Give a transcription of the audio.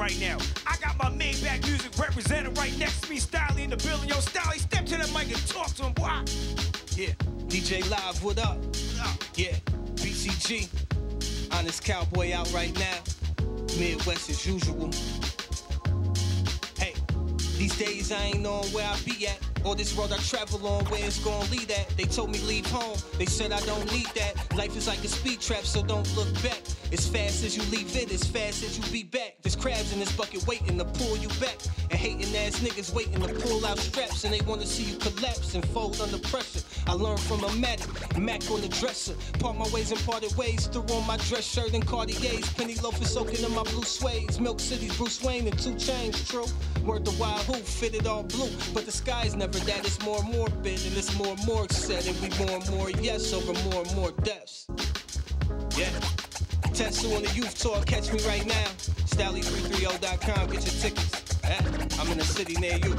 right now. I got my main Maybach music represented right next to me, Stalley in the building. Yo, Stalley, step to that mic and talk to him, boy. Yeah, DJ Live, what up? Yeah, BCG, Honest Cowboy out right now. Midwest as usual. Hey, these days I ain't knowing where I be at. Or this road I travel on, where it's gonna lead at. They told me leave home, they said I don't need that. Life is like a speed trap, so don't look back. As fast as you leave it, as fast as you be back. There's crabs in this bucket waiting to pull you back. And hating ass niggas waiting to pull out straps. And they wanna see you collapse and fold under pressure. I learned from a medic, Mac on the dresser. Part my ways and parted ways. Threw on my dress shirt and Cartier's. Penny loafers soaking in my blue suede. Milk City's Bruce Wayne and two chains, true. Word the wild who fitted all blue. But the sky's never that. It's more and morbid and it's more and more. And we more and more yes over more and more deaths. Yeah. Tetsu on the youth tour, catch me right now. Stalley330.com, get your tickets. Eh, I'm in a city near you.